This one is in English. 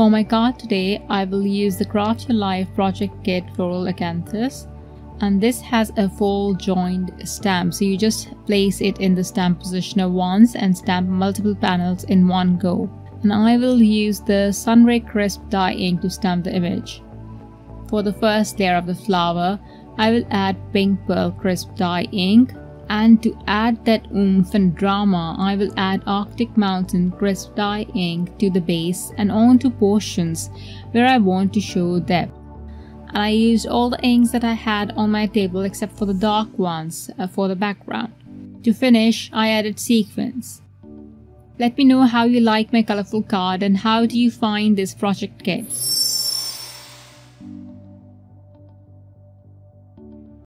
For my card today, I will use the Craft Your Life Project Kit Floral Acanthus. And this has a full joined stamp. So you just place it in the stamp positioner once and stamp multiple panels in one go. And I will use the Sunray Crisp dye ink to stamp the image. For the first layer of the flower, I will add Pink Pearl Crisp dye ink and to add that oomph and drama, I will add Arctic Mountain Crisp dye ink to the base and onto portions where I want to show depth. And I used all the inks that I had on my table except for the dark ones uh, for the background. To finish, I added sequins. Let me know how you like my colorful card and how do you find this project kit.